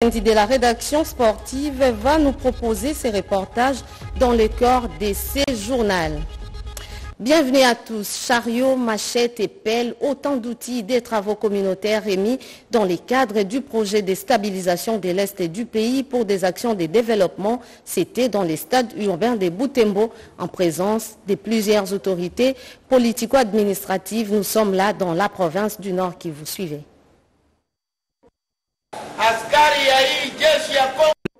de la rédaction sportive va nous proposer ses reportages dans le corps de ces journaux. Bienvenue à tous. Chariots, machettes et pelles, autant d'outils des travaux communautaires émis dans le cadre du projet de stabilisation de l'Est du pays pour des actions de développement. C'était dans les stades urbains de Boutembo en présence de plusieurs autorités politico-administratives. Nous sommes là dans la province du Nord qui vous suivez.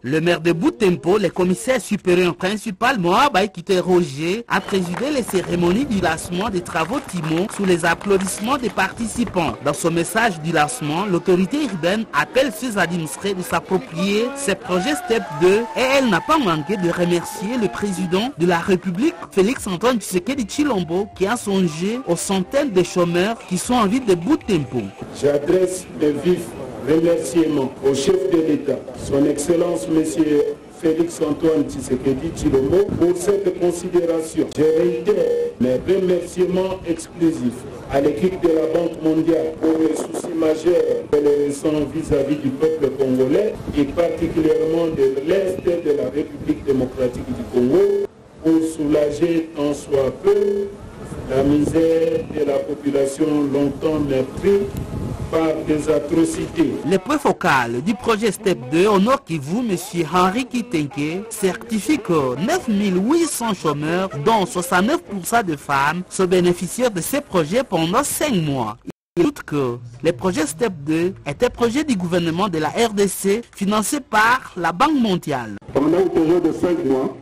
Le maire de Boutempo, le commissaire supérieur principal Moab Aïkite Roger, a présidé les cérémonies du lancement des travaux Timon sous les applaudissements des participants. Dans son message du lancement, l'autorité urbaine appelle ses administrés de s'approprier ces projets STEP 2 et elle n'a pas manqué de remercier le président de la République, Félix Antoine Tshisekedi Chilombo, qui a songé aux centaines de chômeurs qui sont en ville de Boutempo. J'adresse les vifs remerciements au chef de l'État, son Excellence Monsieur Félix Antoine Tshisekedi Chilombo, pour cette considération. Je réitère mes remerciements exclusifs à l'équipe de la Banque mondiale pour les soucis majeurs qu'elle ressent vis-à-vis du peuple congolais et particulièrement de l'Est de la République démocratique du Congo pour soulager en soi peu la misère de la population longtemps meurtrie par des atrocités. Le point focal du projet STEP 2 au Nord Kivu, M. Henri Kitenke, certifie que 9800 chômeurs, dont 69% de femmes, se bénéficient de ces projets pendant 5 mois. Il ajoute que le projet STEP 2 est un projet du gouvernement de la RDC financé par la Banque mondiale. Pendant une période de 5 mois,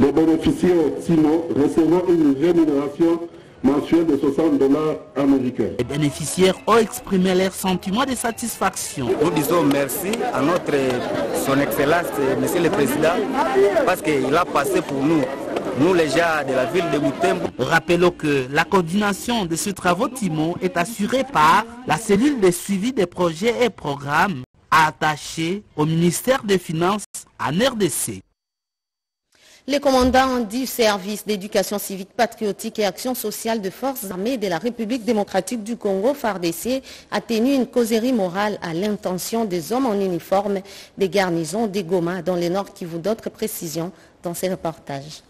les bénéficiaires TIMO recevront une rémunération de 60 dollars américains. Les bénéficiaires ont exprimé leur sentiment de satisfaction. Nous disons merci à notre son excellence, monsieur le président, parce qu'il a passé pour nous, nous les gens de la ville de Moutembo. Rappelons que la coordination de ce travaux Timon est assurée par la cellule de suivi des projets et programmes attachée au ministère des Finances en RDC. Les commandants du service d'éducation civique patriotique et action sociale de forces armées de la République démocratique du Congo, FARDC, a tenu une causerie morale à l'intention des hommes en uniforme des garnisons des Goma dans les Nord qui vous d'autres précisions dans ces reportages.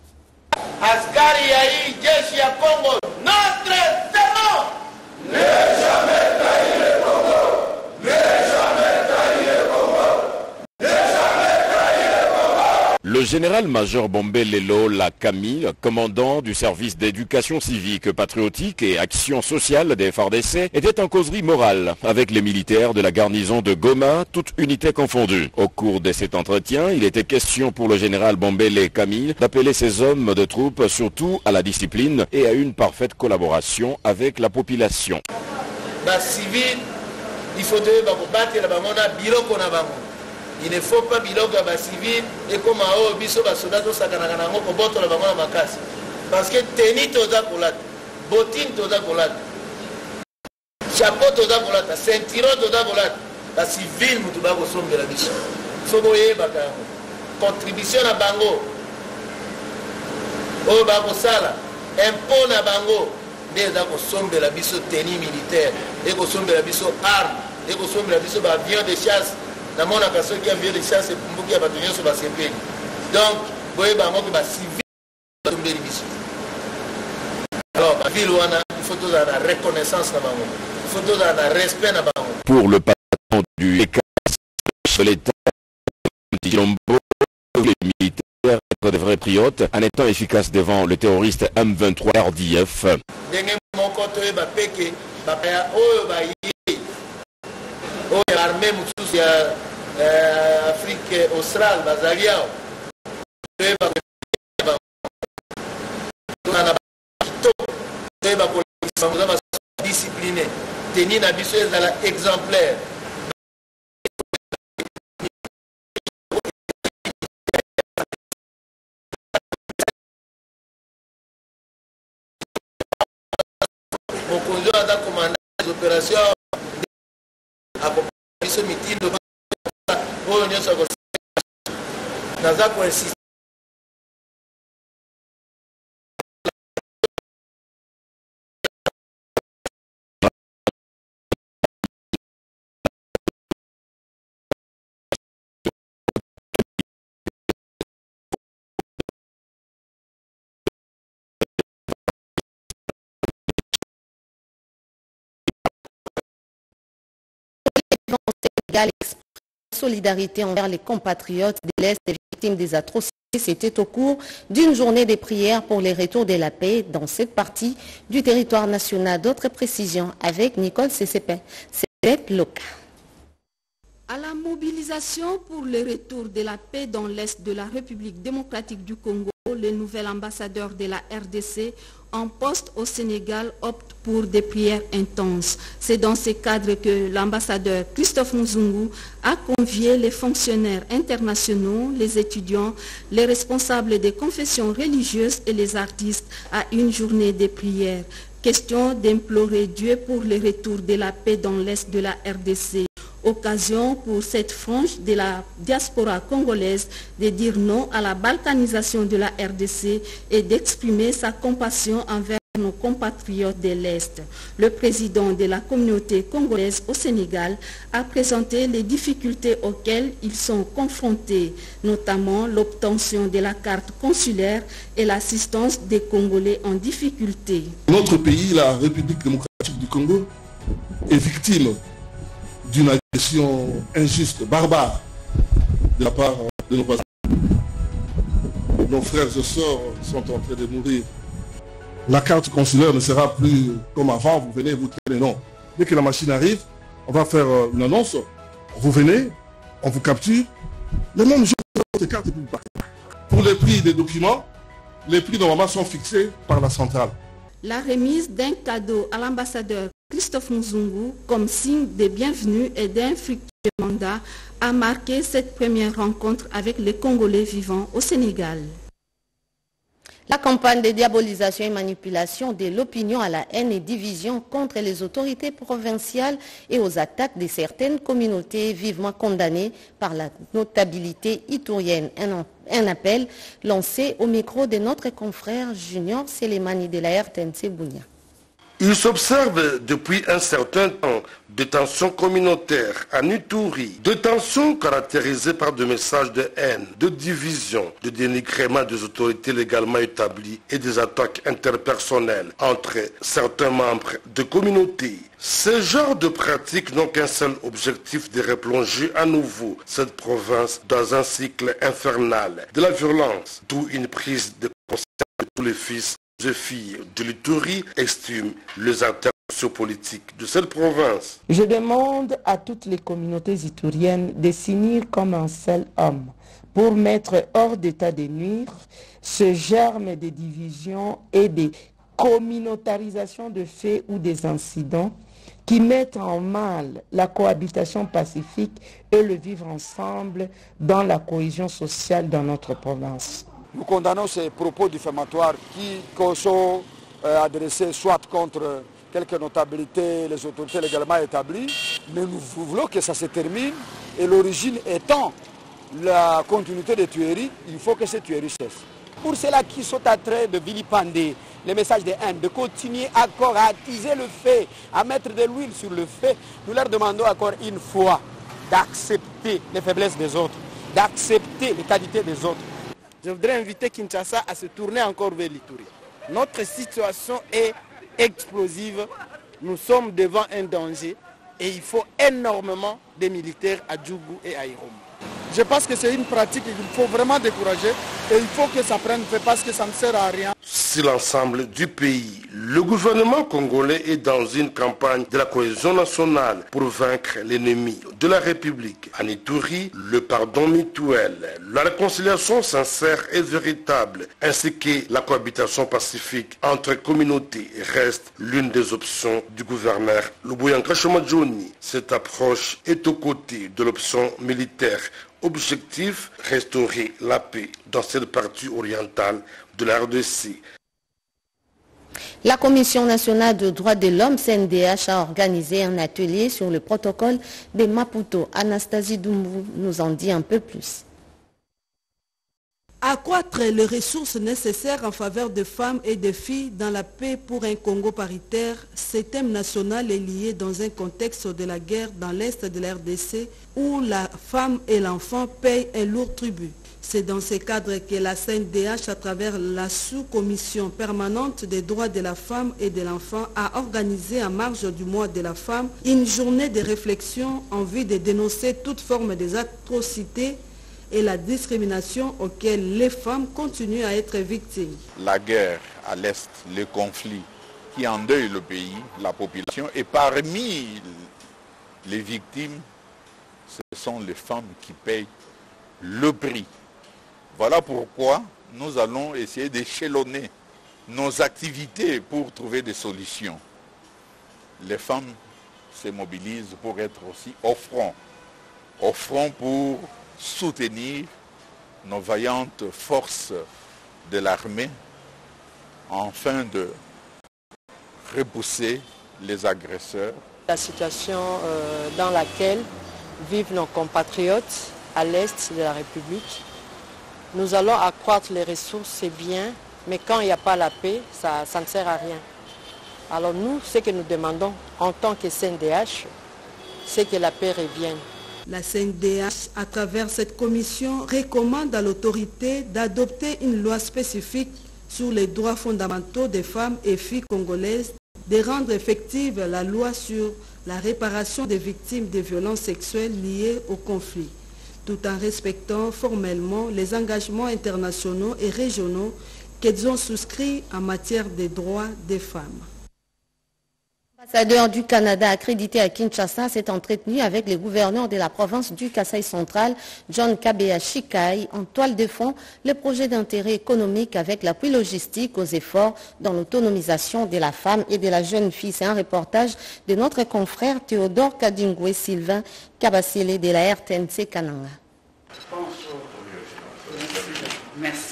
Le général-major Bombé Lelo Lakami, commandant du service d'éducation civique, patriotique et action sociale des FARDC, était en causerie morale avec les militaires de la garnison de Goma, toutes unités confondues. Au cours de cet entretien, il était question pour le général Bombé Lakami d'appeler ses hommes de troupes surtout à la discipline et à une parfaite collaboration avec la population. Il ne faut pas biloko ya bacivile ekóma oyo biso basoda tosakanaka nango kobotola bango na makasi. Parce que teni toza kolata botine toza kolata chapeau toza kolata ceinturon toza kolata. Bacivile motu bakosombela biso. So boyebaka yango. Contribution na bango. Oyo bakosala impo na bango. Nde eza kosombela biso teni militaire ekosombela biso arme ekosombela biso baavion de chasse namonaka soki avion de chasse ekumbuki ya bato nyonso basepeli donc boyeba yango mpe bacivile basombeli biso alors bavile wana ifo tozala na reconnaissance na bango ifo tozala na respect na bango Pour le patron du de l'État, les militaires être de vrais patriotes en étant efficaces devant le terroriste M23 RDF. Oyo arme mosusu ya afrique austral bazali awa toyeba kolakisa bango za badiscipline teni na biso ezala exemplaire mokonzi oyo aza komanda des opérations biso mitindo. Oyo nyonso naza koinsiste solidarité envers les compatriotes de l'Est et victimes des atrocités. C'était au cours d'une journée de prières pour les retours de la paix dans cette partie du territoire national. D'autres précisions avec Nicole CCP. C'est Loca. À la mobilisation pour le retour de la paix dans l'Est de la République démocratique du Congo, le nouvel ambassadeur de la RDC en poste au Sénégal opte pour des prières intenses. C'est dans ce cadre que l'ambassadeur Christophe Mzungu a convié les fonctionnaires internationaux, les étudiants, les responsables des confessions religieuses et les artistes à une journée de prières. Question d'implorer Dieu pour le retour de la paix dans l'Est de la RDC occasion pour cette frange de la diaspora congolaise de dire non à la balkanisation de la RDC et d'exprimer sa compassion envers nos compatriotes de l'Est. Le président de la communauté congolaise au Sénégal a présenté les difficultés auxquelles ils sont confrontés, notamment l'obtention de la carte consulaire et l'assistance des Congolais en difficulté. Notre pays, la République démocratique du Congo, est victime d'une injuste, barbare, de la part de nos voisins. Nos frères et sœurs sont en train de mourir. La carte consulaire ne sera plus comme avant, vous venez, vous traînez, non. Dès que la machine arrive, on va faire euh, une annonce, vous venez, on vous capture, le même jour, votre carte est plus Pour les prix des documents, les prix normalement sont fixés par la centrale. La remise d'un cadeau à l'ambassadeur Christophe Mzungu, comme signe de bienvenue et d'un fructueux mandat, a marqué cette première rencontre avec les Congolais vivant au Sénégal. La campagne de diabolisation et manipulation de l'opinion à la haine et division contre les autorités provinciales et aux attaques de certaines communautés vivement condamnées par la notabilité itourienne. Un, un appel lancé au micro de notre confrère Junior Selemani de la RTNC Bounia. Il s'observe depuis un certain temps des tensions communautaires à Nuturi, des tensions caractérisées par des messages de haine, de division, de dénigrement des autorités légalement établies et des attaques interpersonnelles entre certains membres de communautés. Ce genre de pratiques n'ont qu'un seul objectif de replonger à nouveau cette province dans un cycle infernal de la violence, d'où une prise de conscience de tous les fils filles de estiment les intérêts sociopolitiques de cette province. Je demande à toutes les communautés itouriennes de s'unir comme un seul homme pour mettre hors d'état de nuire ce germe de division et de communautarisation de faits ou des incidents qui mettent en mal la cohabitation pacifique et le vivre ensemble dans la cohésion sociale dans notre province. Nous condamnons ces propos diffamatoires qui sont euh, adressés soit contre quelques notabilités, les autorités légalement établies, mais nous voulons que ça se termine et l'origine étant la continuité des tueries, il faut que ces tueries cessent. Pour ceux-là qui sont en train de vilipender les messages de haine, de continuer encore à attiser le fait, à mettre de l'huile sur le fait, nous leur demandons encore une fois d'accepter les faiblesses des autres, d'accepter les qualités des autres. Je voudrais inviter Kinshasa à se tourner encore vers l'Itourie. Notre situation est explosive. Nous sommes devant un danger et il faut énormément de militaires à Djougou et à Irom. Je pense que c'est une pratique qu'il faut vraiment décourager et il faut que ça prenne fait parce que ça ne sert à rien. Si l'ensemble du pays, le gouvernement congolais est dans une campagne de la cohésion nationale pour vaincre l'ennemi de la République. En Ituri, le pardon mutuel, la réconciliation sincère et véritable, ainsi que la cohabitation pacifique entre communautés reste l'une des options du gouverneur Lubuyanka Johnny. Cette approche est aux côtés de l'option militaire Objectif, restaurer la paix dans cette partie orientale de la. La Commission nationale de droits de l'homme, CNDH, a organisé un atelier sur le protocole de Maputo. Anastasie Doumbou nous en dit un peu plus. Accroître les ressources nécessaires en faveur des femmes et des filles dans la paix pour un Congo paritaire, ce thème national est lié dans un contexte de la guerre dans l'est de la RDC où la femme et l'enfant payent un lourd tribut. C'est dans ces cadres que la CNDH, à travers la sous-commission permanente des droits de la femme et de l'enfant, a organisé en marge du mois de la femme une journée de réflexion en vue de dénoncer toute forme des atrocités et la discrimination auxquelles les femmes continuent à être victimes. La guerre à l'Est, le conflit qui endeuille le pays, la population, et parmi les victimes, ce sont les femmes qui payent le prix. Voilà pourquoi nous allons essayer d'échelonner nos activités pour trouver des solutions. Les femmes se mobilisent pour être aussi au front, au front pour soutenir nos vaillantes forces de l'armée afin de repousser les agresseurs. La situation euh, dans laquelle vivent nos compatriotes à l'est de la République, nous allons accroître les ressources, c'est bien, mais quand il n'y a pas la paix, ça, ça ne sert à rien. Alors nous, ce que nous demandons en tant que CNDH, c'est que la paix revienne. La CNDH, à travers cette commission, recommande à l'autorité d'adopter une loi spécifique sur les droits fondamentaux des femmes et filles congolaises, de rendre effective la loi sur la réparation des victimes de violences sexuelles liées au conflit, tout en respectant formellement les engagements internationaux et régionaux qu'elles ont souscrits en matière des droits des femmes. L'ambassadeur du Canada accrédité à Kinshasa s'est entretenu avec les gouverneurs de la province du Kasaï central, John Kabea Shikai, en toile de fond le projet d'intérêt économique avec l'appui logistique aux efforts dans l'autonomisation de la femme et de la jeune fille. C'est un reportage de notre confrère Théodore Kadingwe Sylvain Kabasile de la RTNC Kananga. Merci.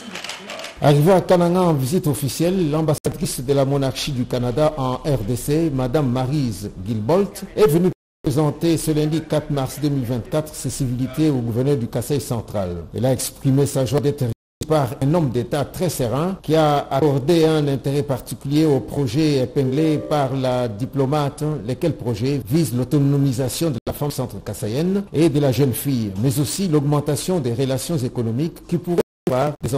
Arrivée à Kananga en visite officielle, l'ambassadrice de la monarchie du Canada en RDC, Madame Marise Gilbolt, est venue présenter ce lundi 4 mars 2024 ses civilités au gouverneur du Kassai central. Elle a exprimé sa joie d'être par un homme d'État très serein qui a accordé un intérêt particulier au projet épinglé par la diplomate, lesquels projets visent l'autonomisation de la femme centre-kassaïenne et de la jeune fille, mais aussi l'augmentation des relations économiques qui pourraient avoir des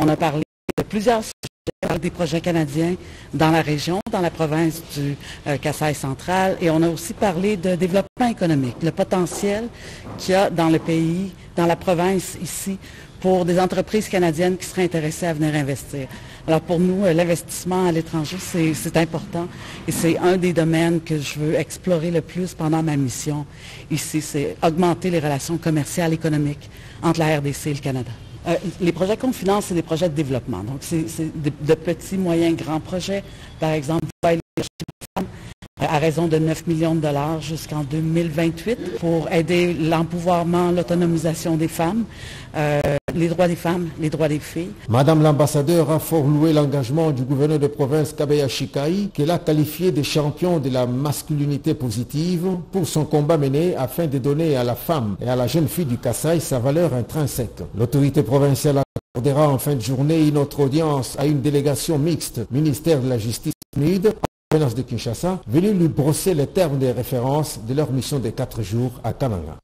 On a parlé de plusieurs sujets, des projets canadiens dans la région, dans la province du euh, Kassai central, et on a aussi parlé de développement économique, le potentiel qu'il y a dans le pays, dans la province ici, pour des entreprises canadiennes qui seraient intéressées à venir investir. Alors pour nous, euh, l'investissement à l'étranger, c'est important et c'est un des domaines que je veux explorer le plus pendant ma mission ici, c'est augmenter les relations commerciales et économiques entre la RDC et le Canada. Euh, les projets qu'on finance, c'est des projets de développement. Donc, c'est de, petits, moyens, grands projets. Par exemple, à raison de 9 millions de dollars jusqu'en 2028 pour aider l'empouvoirment, l'autonomisation des femmes, euh, les droits des femmes, les droits des filles. Madame l'ambassadeur a fort loué l'engagement du gouverneur de province Kabeya Shikai, qu'elle a qualifié de champion de la masculinité positive pour son combat mené afin de donner à la femme et à la jeune fille du Kassai sa valeur intrinsèque. L'autorité provinciale accordera en fin de journée une autre audience à une délégation mixte, ministère de la Justice province de Kinshasa, venu lui brosser les termes des références de leur mission de quatre jours à Kananga.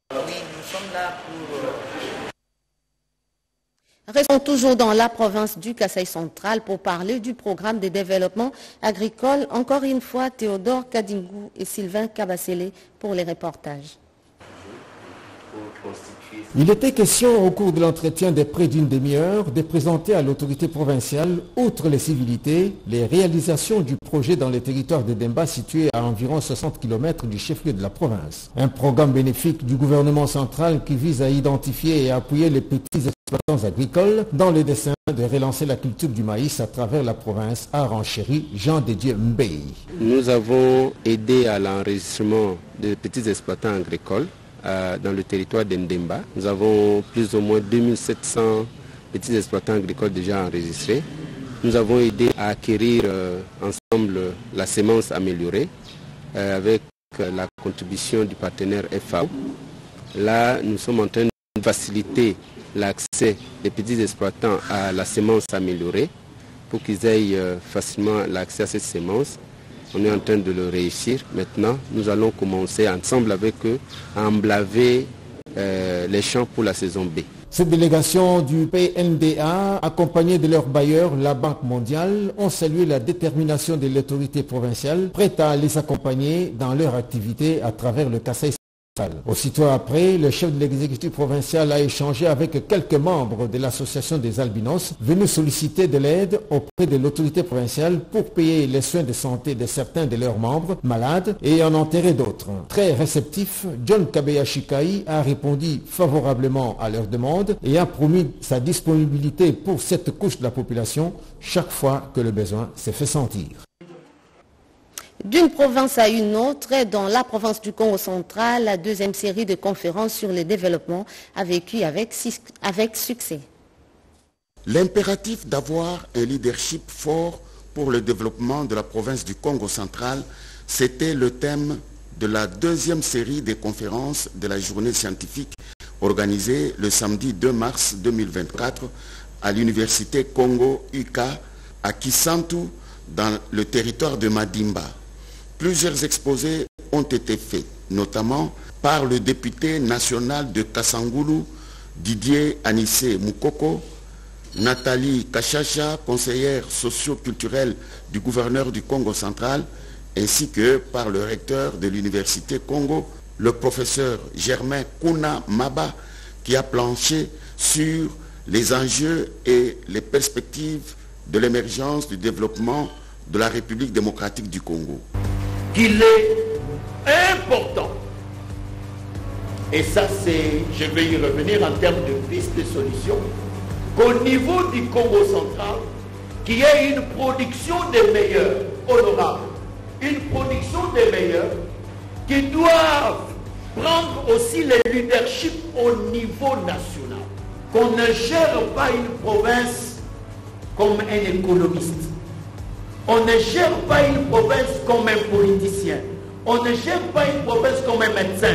Restons toujours dans la province du Kassai central pour parler du programme de développement agricole. Encore une fois, Théodore Kadingou et Sylvain Kabasele pour les reportages. Il était question au cours de l'entretien de près d'une demi-heure de présenter à l'autorité provinciale, outre les civilités, les réalisations du projet dans les territoires de Demba situés à environ 60 km du chef-lieu de la province. Un programme bénéfique du gouvernement central qui vise à identifier et appuyer les petits exploitants agricoles dans le dessein de relancer la culture du maïs à travers la province, a renchéri Jean Dédieu Mbey. Nous avons aidé à l'enregistrement des petits exploitants agricoles dans le territoire d'Endemba. Nous avons plus ou moins 2700 petits exploitants agricoles déjà enregistrés. Nous avons aidé à acquérir euh, ensemble la sémence améliorée euh, avec la contribution du partenaire FAO. Là, nous sommes en train de faciliter l'accès des petits exploitants à la sémence améliorée pour qu'ils aient euh, facilement l'accès à cette sémence. On est en train de le réussir. Maintenant, nous allons commencer ensemble avec eux à emblaver euh, les champs pour la saison B. Cette délégation du PNDA, accompagnée de leur bailleur, la Banque mondiale, ont salué la détermination de l'autorité provinciale, prête à les accompagner dans leur activité à travers le Kassai Aussitôt après, le chef de l'exécutif provincial a échangé avec quelques membres de l'association des albinos venus solliciter de l'aide auprès de l'autorité provinciale pour payer les soins de santé de certains de leurs membres malades et en enterrer d'autres. Très réceptif, John Kabeyashikai a répondu favorablement à leurs demandes et a promis sa disponibilité pour cette couche de la population chaque fois que le besoin s'est fait sentir. D'une province à une autre, dans la province du Congo central, la deuxième série de conférences sur le développement a vécu avec, succès. L'impératif d'avoir un leadership fort pour le développement de la province du Congo central, c'était le thème de la deuxième série des conférences de la journée scientifique organisée le samedi 2 mars 2024 à l'université Congo UK à Kisantu dans le territoire de Madimba. Plusieurs exposés ont été faits, notamment par le député national de Kassangulu, Didier Anissé Moukoko, Nathalie Kachacha, conseillère socio-culturelle du gouverneur du Congo central, ainsi que par le recteur de l'université Congo, le professeur Germain Kuna Maba, qui a planché sur les enjeux et les perspectives de l'émergence du développement de la République démocratique du Congo qu'il est important, et ça c'est, je vais y revenir en termes de piste de solution, qu'au niveau du Congo central, qu'il y ait une production des meilleurs, honorables, une production des meilleurs, qui doivent prendre aussi le leadership au niveau national. Qu'on ne gère pas une province comme un économiste on ne gère pas une province comme un politicien. On ne gère pas une province comme un médecin.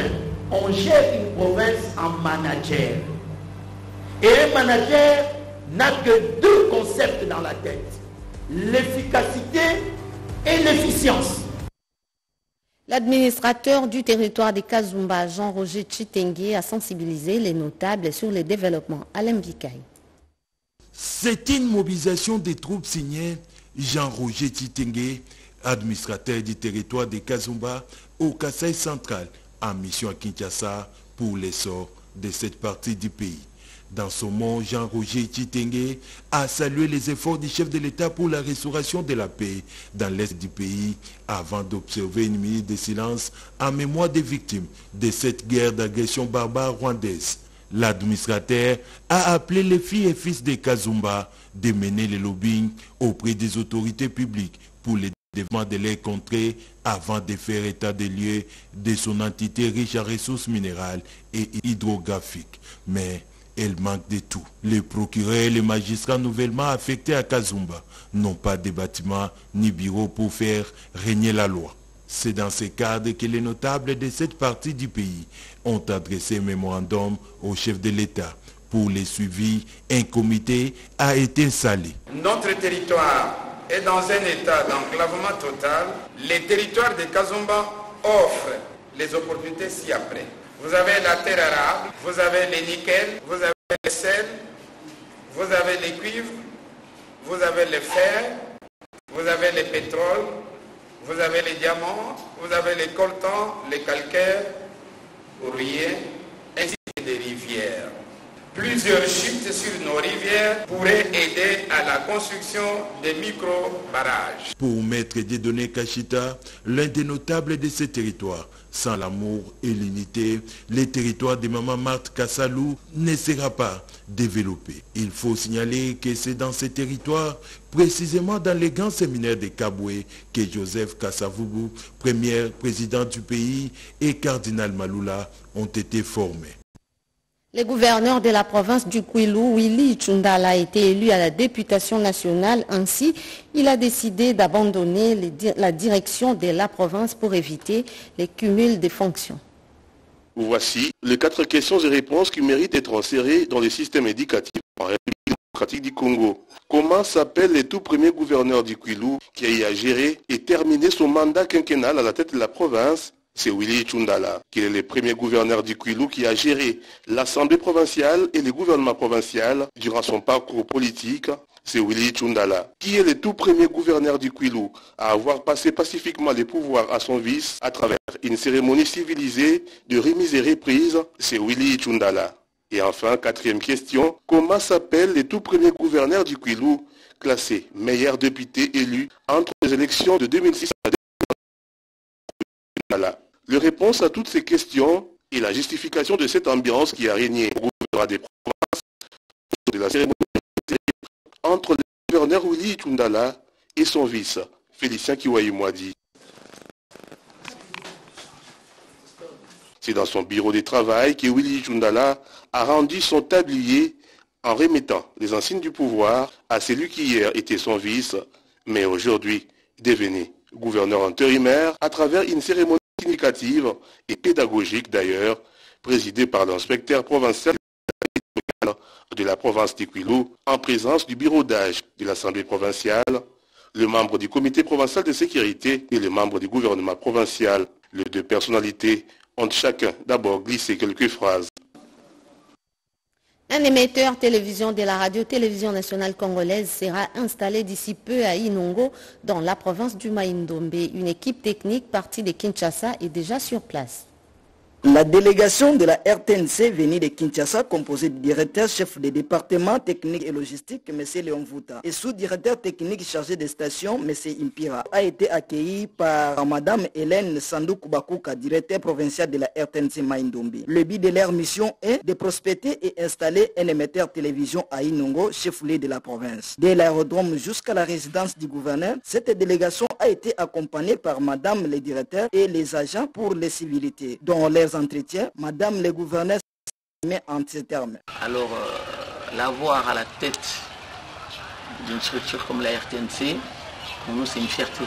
On gère une province en manager. Et un manager n'a que deux concepts dans la tête. L'efficacité et l'efficience. L'administrateur du territoire de Kazumba, Jean-Roger Chitengue, a sensibilisé les notables sur les développements à l'Embikaï. C'est une mobilisation des troupes signées Jean-Roger Titengue, administrateur du territoire de Kazumba au Kassai central, en mission à Kinshasa pour l'essor de cette partie du pays. Dans son mot, Jean-Roger Titengue a salué les efforts du chef de l'État pour la restauration de la paix dans l'est du pays avant d'observer une minute de silence en mémoire des victimes de cette guerre d'agression barbare rwandaise. L'administrateur a appelé les filles et fils de Kazumba de mener le lobbying auprès des autorités publiques pour le développement de les contrées avant de faire état des lieux de son entité riche en ressources minérales et hydrographiques. Mais elle manque de tout. Les procureurs et les magistrats nouvellement affectés à Kazumba n'ont pas de bâtiments ni bureaux pour faire régner la loi. C'est dans ce cadre que les notables de cette partie du pays ont adressé un mémorandum au chef de l'État. Pour les suivis, un comité a été installé. Notre territoire est dans un état d'enclavement total. Les territoires de Kazumba offrent les opportunités ci-après. Vous avez la terre arabe, vous avez les nickel, vous avez les sel, vous avez les cuivres, vous avez le fer, vous avez le pétrole, vous avez les diamants, vous avez les coltans, les calcaires, ouvriers, ainsi que des rivières. Plusieurs chutes sur nos rivières pourraient aider à la construction des micro-barrages. Pour Maître Dieudonné Kachita, l'un des notables de ces territoires, sans l'amour et l'unité, le territoire de Maman Marthe Kassalou ne sera pas développé. Il faut signaler que c'est dans ces territoires, précisément dans les grands séminaires de Kaboué, que Joseph Kassavoubou, premier président du pays, et Cardinal Maloula ont été formés. Le gouverneur de la province du Kwilu, Willy Chundala, a été élu à la députation nationale. Ainsi, il a décidé d'abandonner la direction de la province pour éviter les cumuls de fonctions. Voici les quatre questions et réponses qui méritent d'être insérées dans le système éducatif en République démocratique du Congo. Comment s'appelle le tout premier gouverneur du Kwilu qui a gérer et terminer son mandat quinquennal à la tête de la province C'est Willy Chundala, qui est le premier gouverneur du Kwilu qui a géré l'Assemblée provinciale et le gouvernement provincial durant son parcours politique. C'est Willy Chundala, qui est le tout premier gouverneur du Kwilu à avoir passé pacifiquement les pouvoirs à son vice à travers une cérémonie civilisée de remise et reprise. C'est Willy Chundala. Et enfin, quatrième question, comment s'appellent les tout premiers gouverneurs du Kwilu classés meilleur député élu entre les élections de 2006 2020 Les réponses à toutes ces questions et la justification de cette ambiance qui a régné au gouvernement des provinces de la cérémonie entre le gouverneur Willy Tundala et son vice, Félicien Kiwaï-Mwadi. C'est dans son bureau de travail que Willy Tundala a rendu son tablier en remettant les insignes du pouvoir à celui qui hier était son vice, mais aujourd'hui devenu gouverneur intérimaire à travers une cérémonie significative et pédagogique d'ailleurs, présidée par l'inspecteur provincial de la province d'Iquilou en présence du bureau d'âge de l'Assemblée provinciale, le membre du comité provincial de sécurité et le membre du gouvernement provincial. Les deux personnalités ont chacun d'abord glissé quelques phrases. Un émetteur télévision de la radio-télévision nationale congolaise sera installé d'ici peu à Inongo, dans la province du Maïndombe. Une équipe technique partie de Kinshasa est déjà sur place. La délégation de la RTNC venue de Kinshasa, composée du directeur chef des départements techniques et logistiques, M. Léon Vouta, et sous-directeur technique chargé des stations, M. Impira, a été accueilli par Mme Hélène Sandou Bakuka, directeur provincial de la RTNC Maïndombi. Le but de leur mission est de prospecter et installer un émetteur télévision à Inongo, chef-lieu de la province. Dès l'aérodrome jusqu'à la résidence du gouverneur, cette délégation a été accompagnée par Mme le directeur et les agents pour les civilités, dont les entretiens, Madame le gouverneur met en ces termes. Alors, euh, l'avoir à la tête d'une structure comme la RTNC, pour nous, c'est une fierté.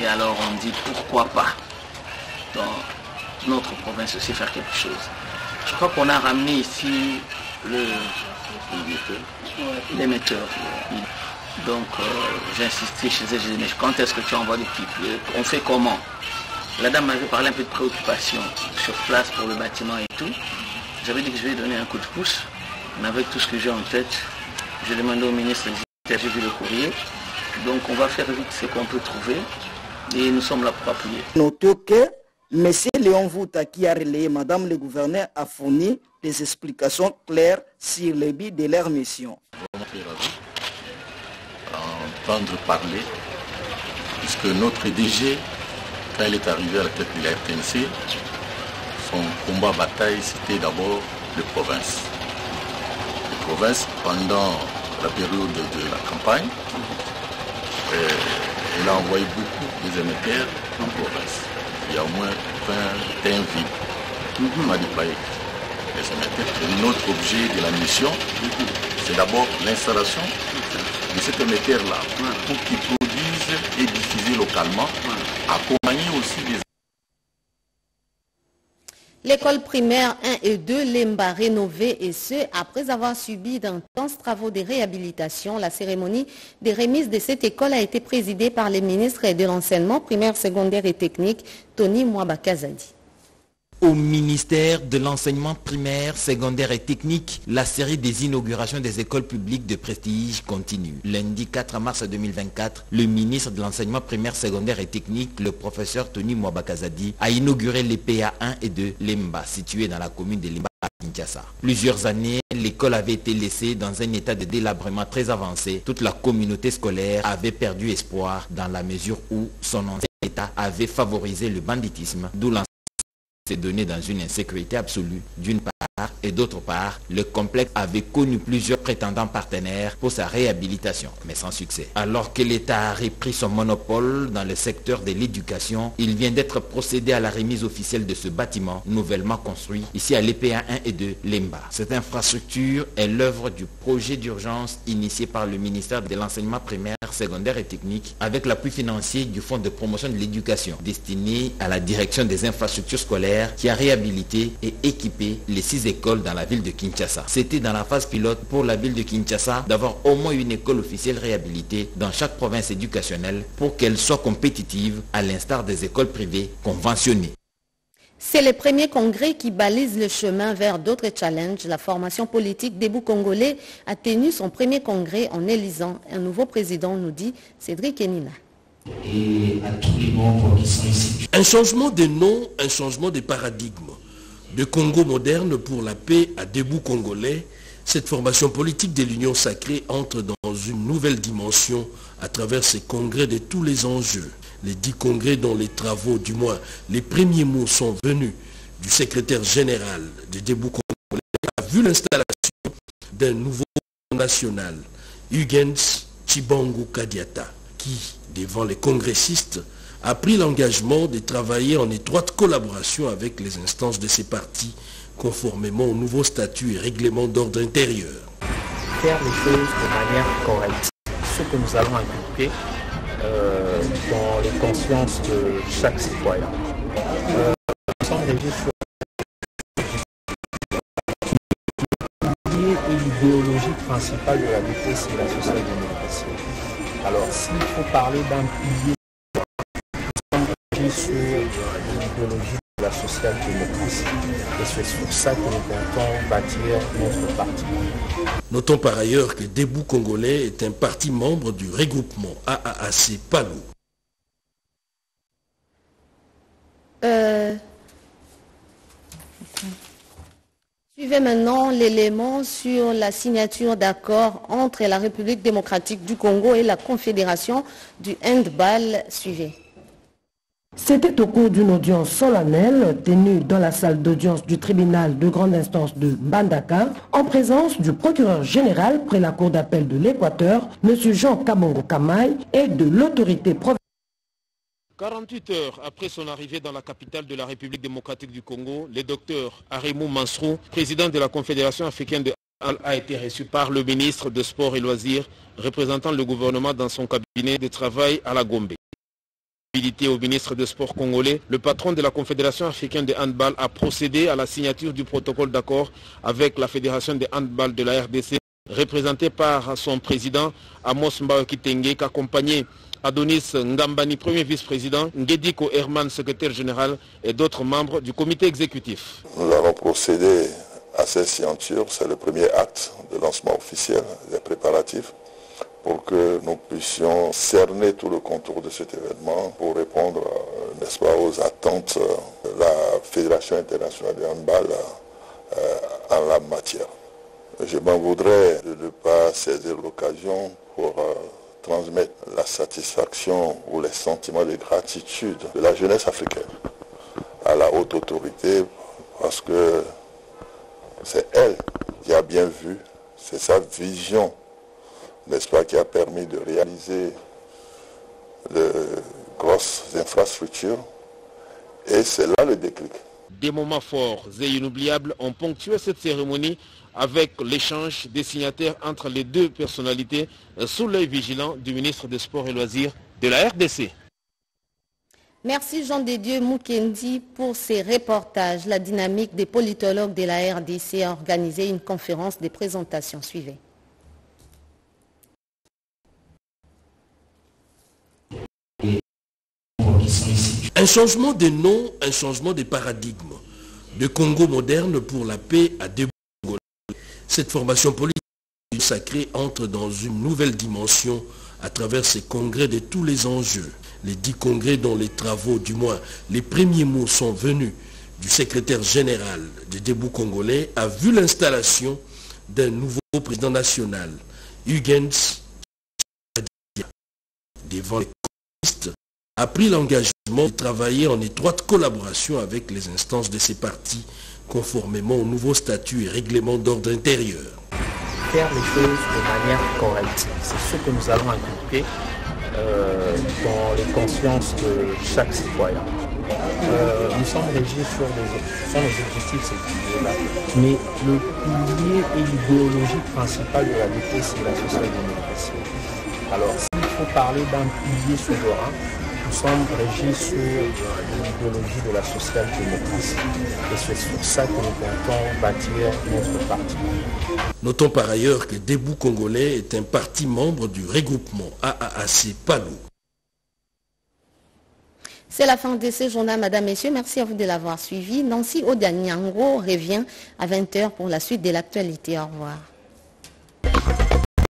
Et alors, on dit pourquoi pas dans notre province aussi faire quelque chose. Je crois qu'on a ramené ici le l'émetteur. Donc, euh, j'ai insisté chez eux, j'ai dit, mais quand est-ce que tu envoies l'équipe On fait comment? La dame m'avait parlé un peu de préoccupation sur place pour le bâtiment et tout. J'avais dit que je vais donner un coup de pouce, mais avec tout ce que j'ai en tête, j'ai demandé au ministre, j'ai vu le courrier. Donc on va faire vite ce qu'on peut trouver et nous sommes là pour appuyer. Notez que M. Léon Vouta, qui a relayé Madame le gouverneur, a fourni des explications claires sur le but de leur mission. Entendre parler, puisque notre DG quand il est arrivé à la tête de la RTNC, son combat bataille, c'était d'abord les provinces. Les provinces, pendant la période de la campagne, euh, elle a envoyé beaucoup des émetteurs en province. Il y a au moins 21 villes. On a déployé émetteurs. Et notre objet de la mission, c'est d'abord l'installation de cet émetteur-là pour qu'il produise et diffuse localement les L'école primaire 1 et 2 Lemba rénovée et ce, après avoir subi d'intenses travaux de réhabilitation, la cérémonie de remise de cette école a été présidée par le ministre de l'enseignement primaire, secondaire et technique, Tony Mwabakazadi. Au ministère de l'enseignement primaire, secondaire et technique, la série des inaugurations des écoles publiques de prestige continue. Lundi 4 mars 2024, le ministre de l'enseignement primaire, secondaire et technique, le professeur Tony Mwabakazadi, a inauguré les PA 1 et 2 Lemba, situés dans la commune de Lemba. Plusieurs années, l'école avait été laissée dans un état de délabrement très avancé. Toute la communauté scolaire avait perdu espoir dans la mesure où son ancien état avait favorisé le banditisme, d'où s'est donné dans une insécurité absolue, d'une part, et d'autre part, le complexe avait connu plusieurs prétendants partenaires pour sa réhabilitation, mais sans succès. Alors que l'État a repris son monopole dans le secteur de l'éducation, il vient d'être procédé à la remise officielle de ce bâtiment nouvellement construit ici à l'EPA 1 et 2 Lemba. Cette infrastructure est l'œuvre du projet d'urgence initié par le ministère de l'enseignement primaire, secondaire et technique avec l'appui financier du Fonds de promotion de l'éducation destiné à la direction des infrastructures scolaires qui a réhabilité et équipé les six 10 écoles dans la ville de Kinshasa. C'était dans la phase pilote pour la ville de Kinshasa d'avoir au moins une école officielle réhabilitée dans chaque province éducationnelle pour qu'elle soit compétitive à l'instar des écoles privées conventionnées. C'est le premier congrès qui balise le chemin vers d'autres challenges. La formation politique debout congolais a tenu son premier congrès en élisant un nouveau président, nous dit Cédric Enina. Et à tous les membres qui sont ici. Un changement de nom, un changement de paradigme. De Congo moderne pour la paix à debout congolais, cette formation politique de l'Union sacrée entre dans une nouvelle dimension à travers ces congrès de tous les enjeux. Les dix congrès dont les travaux, du moins les premiers mots sont venus du secrétaire général de Debout Congolais, a vu l'installation d'un nouveau national, Hugens Chibangu Kadiata, qui, devant les congressistes, a pris l'engagement de travailler en étroite collaboration avec les instances de ces partis, conformément au nouveau statut et règlement d'ordre intérieur. Faire les choses de manière correcte. Ce que nous allons inculquer, euh, dans les consciences de chaque citoyen. Euh, l'idéologie principale de la lutte, c'est la social-démocratie. Alors, s'il faut parler d'un pilier, sur l'idéologie de la social-démocratie. Et c'est sur ça que nous comptons bâtir notre parti. Notons par ailleurs que Debout Congolais est un parti membre du regroupement AAAC PALO. Euh... Suivez maintenant l'élément sur la signature d'accord entre la République démocratique du Congo et la Confédération du handball. Suivez. C'était au cours d'une audience solennelle tenue dans la salle d'audience du tribunal de grande instance de Bandaka en présence du procureur général près la cour d'appel de l'Équateur, M. Jean Kabongo Kamai, et de l'autorité provinciale. 48 heures après son arrivée dans la capitale de la République démocratique du Congo, le docteur Arimou Mansrou, président de la Confédération africaine de a été reçu par le ministre de Sport et Loisirs, représentant le gouvernement dans son cabinet de travail à la Gombe au ministre des Sports congolais, le patron de la Confédération africaine de handball a procédé à la signature du protocole d'accord avec la Fédération de handball de la RDC, représentée par son président Amos Mbao Kitenge, accompagné Adonis Ngambani, premier vice-président, Ngediko Herman, secrétaire général, et d'autres membres du comité exécutif. Nous allons procéder à cette signature, c'est le premier acte de lancement officiel des préparatifs pour que nous puissions cerner tout le contour de cet événement pour répondre, n'est-ce pas, aux attentes de la Fédération internationale de handball euh, en la matière. Je m'en voudrais de ne pas saisir l'occasion pour euh, transmettre la satisfaction ou les sentiments de gratitude de la jeunesse africaine à la haute autorité parce que c'est elle qui a bien vu, c'est sa vision n'est-ce pas, qui a permis de réaliser de grosses infrastructures. Et c'est là le déclic. Des moments forts et inoubliables ont ponctué cette cérémonie avec l'échange des signataires entre les deux personnalités sous l'œil vigilant du ministre des Sports et Loisirs de la RDC. Merci Jean Dieu Moukendi pour ces reportages. La dynamique des politologues de la RDC a organisé une conférence de présentation. Suivez. Un changement de nom, un changement de paradigme. De Congo moderne pour la paix à Debout Cette formation politique sacrée entre dans une nouvelle dimension à travers ces congrès de tous les enjeux. Les dix congrès dont les travaux, du moins les premiers mots sont venus du secrétaire général de Debout Congolais, a vu l'installation d'un nouveau président national, Hugens devant les communistes a pris l'engagement travailler en étroite collaboration avec les instances de ces partis, conformément au nouveau statut et règlement d'ordre intérieur. Faire les choses de manière correcte, c'est ce que nous allons inculquer euh, dans les consciences de chaque citoyen. Euh, nous sommes régis sur les, sur les objectifs, c'est là Mais le pilier et l'idéologie principale de la lutte, c'est la social-démocratie. Alors, s'il faut parler d'un pilier souverain, nous sommes régis sur l'idéologie de la social-démocratie. Et c'est sur ça que nous comptons bâtir notre parti. Notons par ailleurs que Debout Congolais est un parti membre du regroupement AAAC PALO. C'est la fin de ce journal, Madame, Messieurs. Merci à vous de l'avoir suivi. Nancy Odanyango revient à 20h pour la suite de l'actualité. Au revoir.